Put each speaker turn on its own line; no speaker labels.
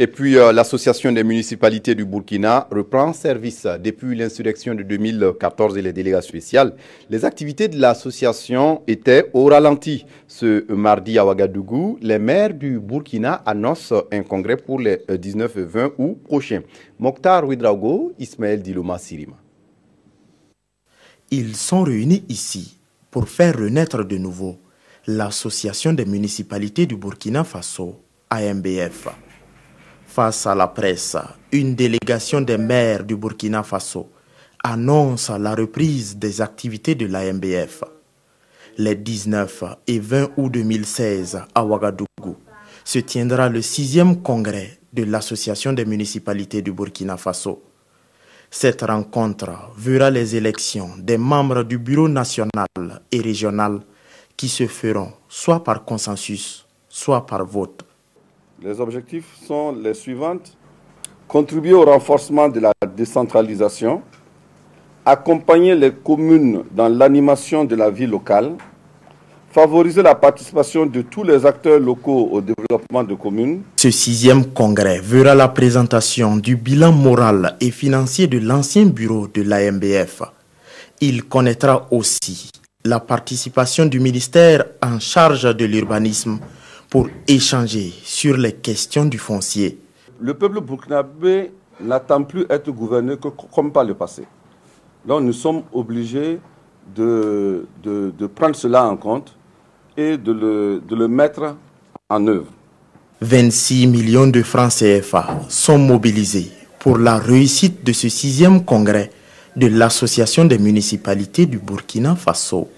Et puis, euh, l'association des municipalités du Burkina reprend service depuis l'insurrection de 2014 et les délégats spéciales. Les activités de l'association étaient au ralenti. Ce mardi à Ouagadougou, les maires du Burkina annoncent un congrès pour les 19 et 20 août prochains. Mokhtar Ouidraogo, Ismaël Diloma Sirima.
Ils sont réunis ici pour faire renaître de nouveau l'association des municipalités du Burkina Faso, AMBF. Face à la presse, une délégation des maires du Burkina Faso annonce la reprise des activités de l'AMBF. Les 19 et 20 août 2016 à Ouagadougou se tiendra le sixième congrès de l'Association des municipalités du Burkina Faso. Cette rencontre verra les élections des membres du bureau national et régional qui se feront soit par consensus, soit par vote.
Les objectifs sont les suivants. Contribuer au renforcement de la décentralisation, accompagner les communes dans l'animation de la vie locale, favoriser la participation de tous les acteurs locaux au développement de communes.
Ce sixième congrès verra la présentation du bilan moral et financier de l'ancien bureau de l'AMBF. Il connaîtra aussi la participation du ministère en charge de l'urbanisme pour échanger sur les questions du foncier.
Le peuple burkinabé n'attend plus être gouverné que comme par le passé. Donc nous sommes obligés de, de, prendre cela en compte et de le, de le mettre en œuvre.
26 millions de francs CFA sont mobilisés pour la réussite de ce sixième congrès de l'Association des municipalités du Burkina Faso.